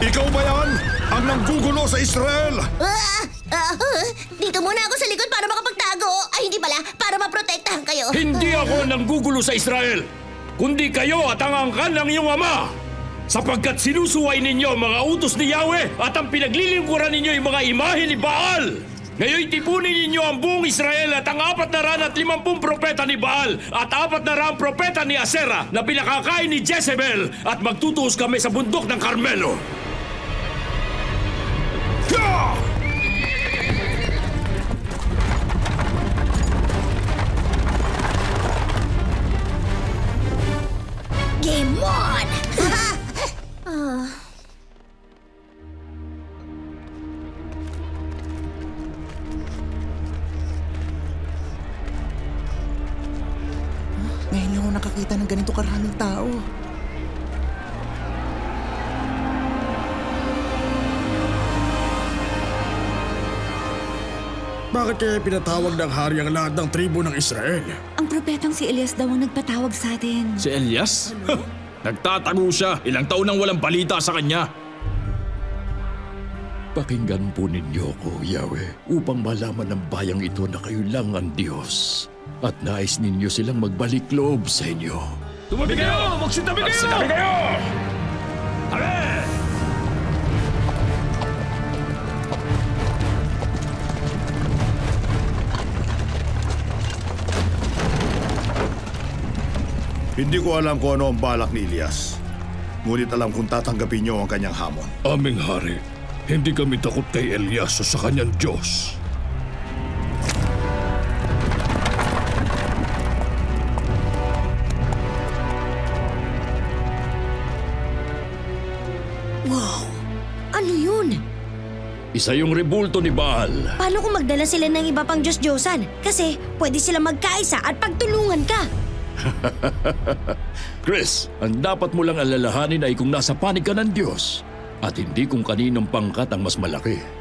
Ikaw ba yan? Ang nanggugulo sa Israel? Ah, ah, ah, dito muna ako sa likod para makapagtago. Ay, hindi pala. Para maprotektahan kayo. Hindi ako nanggugulo sa Israel, kundi kayo at ang angkan ng iyong ama. Sapagkat sinusuway ninyo ang mga utos ni Yahweh at ang pinaglilingkuran ninyo yung mga imahe ni Baal. Ngayon tipunin ninyo ang buong Israel at ang apat na ran at limampung propeta ni Baal at apat na ran propeta ni Asera na pinakakain ni Jezebel at magtutuos kami sa bundok ng Carmelo. Game on! Ah. Ngayon lang ako nakakita ng ganito karaming tao. Bakit kaya pinatawag ng hari ang lahat ng tribo ng Israel? Ang propetang si Elias daw ang nagpatawag sa atin. Si Elias? Nagtatago siya. Ilang taon nang walang balita sa kanya. Pakinggan po ninyo ko, Yahweh, upang malaman ng bayang ito na kayo lang ang Diyos. At nais ninyo silang magbalik loob sa inyo. Tumabi kayo! Magsitabi kayo! Magsitabi kayo! Hindi ko alam kung ano ang balak ni Elias. Ngunit alam kung tatanggapin niyo ang kanyang hamon. Aming hari, hindi kami takot kay Elias o sa kanyang Diyos. Wow! Ano yun? Isa yung rebulto ni Baal. Paano kung magdala sila ng iba pang Diyos-Diyosan? Kasi pwede sila magkaisa at pagtulungan ka. Chris, ang dapat mo lang alalahanin ay kung nasa panig ka ng Diyos at hindi kung kaninong pangkat ang mas malaki.